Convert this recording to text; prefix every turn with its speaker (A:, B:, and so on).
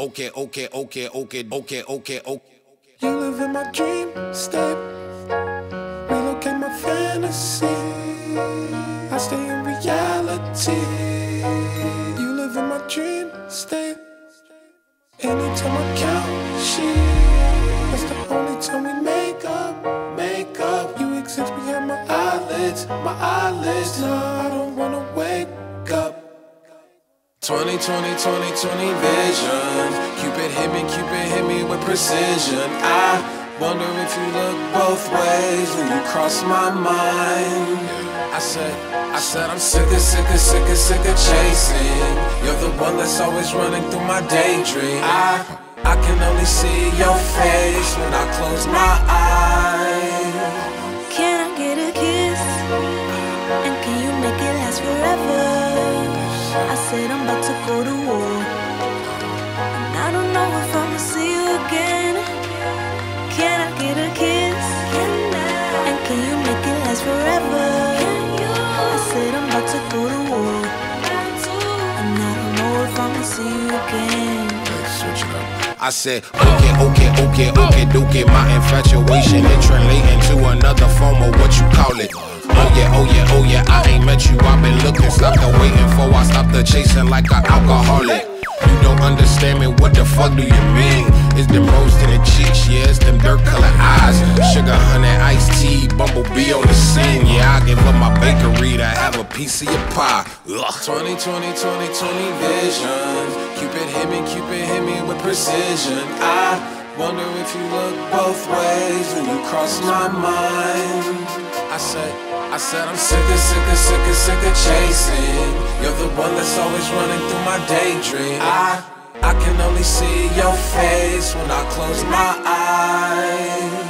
A: Okay, okay, okay, okay, okay, okay, okay.
B: You live in my dream state. Relocate my fantasy. I stay in reality. You live in my dream state. Anytime I count sheep, that's the only time we make up, make up. You exist behind my eyelids, my eyelids. No,
C: 20, 20, 20, 20 vision. Cupid hit me, Cupid hit me with precision. I wonder if you look both ways when you cross my mind. I said, I said I'm sick of, sick of, sick of, sick of chasing. You're the one that's always running through my daydream. I, I can only see your face when I close my eyes.
D: Said I'm about to go to war. And I don't know if I'ma see you again. Can I get a kiss? And can you make it last forever? I said I'm about to go to war. And I don't know if I'ma see you again.
C: Switch it up.
A: I said, okay, okay, okay, okay, okay. My infatuation it translating to another form of what you call it. Oh yeah, oh yeah, oh yeah. I ain't met you. I've been the chasing like an alcoholic. You don't understand me. What the fuck do you mean? It's them rose in the cheeks, yeah. It's them dirt color eyes. Sugar, honey, iced tea, bumblebee on the scene. Yeah, I give up my bakery to have a piece of your pie. Ugh.
C: 20, 20, 20, 20 vision. Cupid hit me, Cupid hit me with precision. I wonder if you look both ways when you cross my mind. I said, I said I'm sick of, sick of, sick of, sick of chasing. You're the one that's always running through my daydream. I, I can only see your face when I close my eyes.